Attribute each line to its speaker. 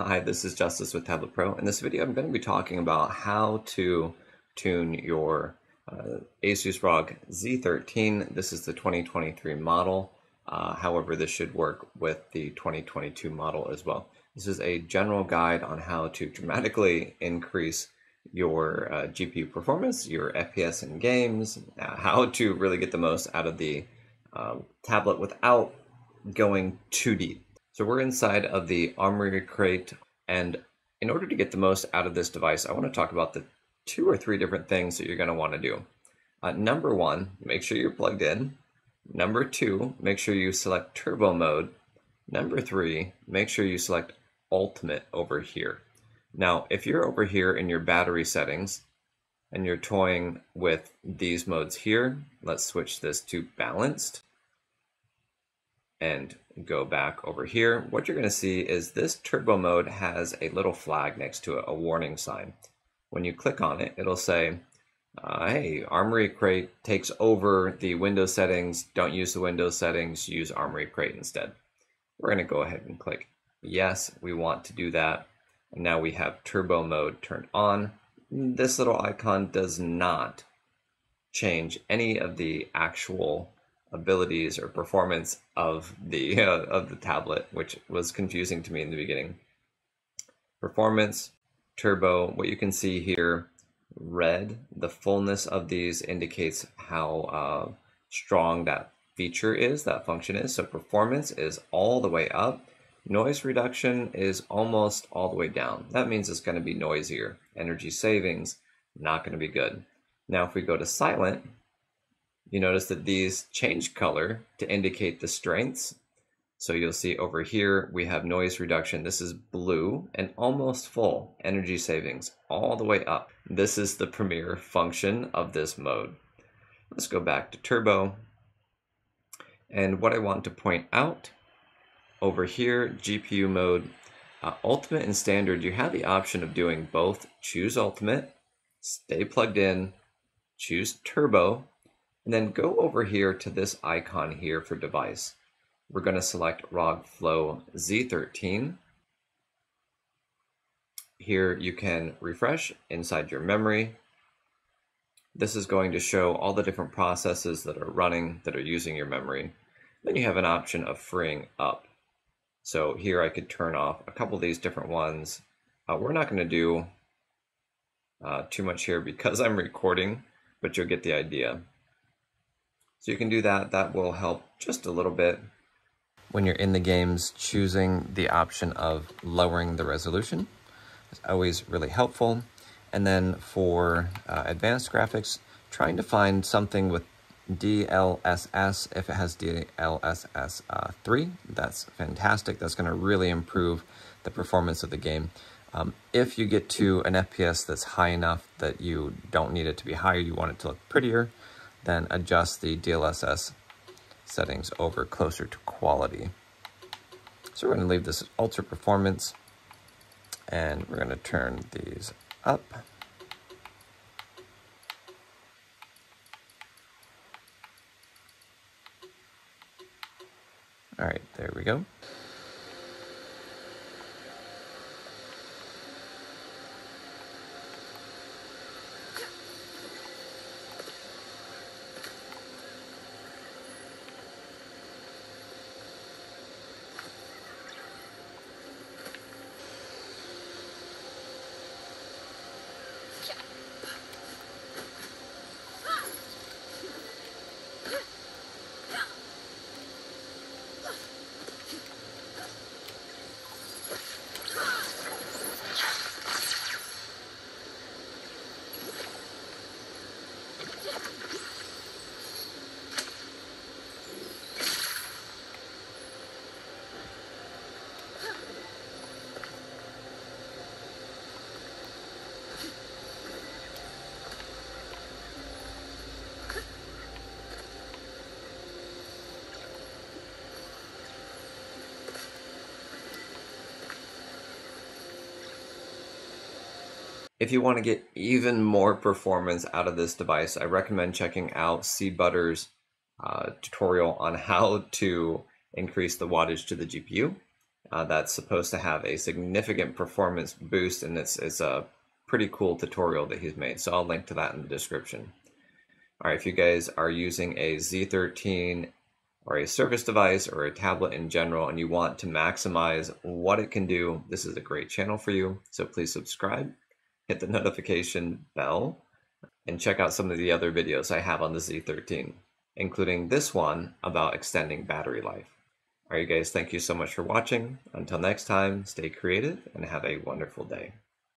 Speaker 1: Hi, this is Justice with Tablet Pro. In this video, I'm going to be talking about how to tune your uh, Asus ROG Z13. This is the 2023 model. Uh, however, this should work with the 2022 model as well. This is a general guide on how to dramatically increase your uh, GPU performance, your FPS in games, uh, how to really get the most out of the um, tablet without going too deep. So we're inside of the Armoury Crate, and in order to get the most out of this device, I want to talk about the two or three different things that you're going to want to do. Uh, number one, make sure you're plugged in. Number two, make sure you select turbo mode. Number three, make sure you select ultimate over here. Now, if you're over here in your battery settings and you're toying with these modes here, let's switch this to balanced and go back over here, what you're going to see is this turbo mode has a little flag next to it, a warning sign. When you click on it, it'll say, uh, hey, Armoury Crate takes over the Windows settings. Don't use the Windows settings, use Armoury Crate instead. We're going to go ahead and click yes, we want to do that. And now we have turbo mode turned on. This little icon does not change any of the actual abilities or performance of the uh, of the tablet, which was confusing to me in the beginning. Performance, turbo, what you can see here, red, the fullness of these indicates how uh, strong that feature is, that function is. So performance is all the way up. Noise reduction is almost all the way down. That means it's going to be noisier. Energy savings, not going to be good. Now, if we go to silent, you notice that these change color to indicate the strengths. So you'll see over here, we have noise reduction. This is blue and almost full energy savings all the way up. This is the premier function of this mode. Let's go back to turbo. And what I want to point out over here, GPU mode, uh, ultimate and standard, you have the option of doing both. Choose ultimate, stay plugged in, choose turbo, and then go over here to this icon here for device. We're going to select ROG Flow Z13. Here you can refresh inside your memory. This is going to show all the different processes that are running that are using your memory. Then you have an option of freeing up. So here I could turn off a couple of these different ones. Uh, we're not going to do uh, too much here because I'm recording, but you'll get the idea. So you can do that. That will help just a little bit. When you're in the games, choosing the option of lowering the resolution is always really helpful. And then for uh, advanced graphics, trying to find something with DLSS. If it has DLSS uh, 3, that's fantastic. That's going to really improve the performance of the game. Um, if you get to an FPS that's high enough that you don't need it to be higher, you want it to look prettier, then adjust the DLSS settings over closer to quality. So we're going to leave this ultra performance and we're going to turn these up. All right, there we go. If you want to get even more performance out of this device, I recommend checking out CButter's uh, tutorial on how to increase the wattage to the GPU. uh, that's supposed to have a significant performance boost, and it's, it's a pretty cool tutorial that he's made. So I'll link to that in the description. All right, if you guys are using a Z13 or a Surface device or a tablet in general and you want to maximize what it can do, this is a great channel for you. So please subscribe, hit the notification bell, and check out some of the other videos I have on the Z13, including this one about extending battery life. All right, you guys, thank you so much for watching. Until next time, stay creative and have a wonderful day.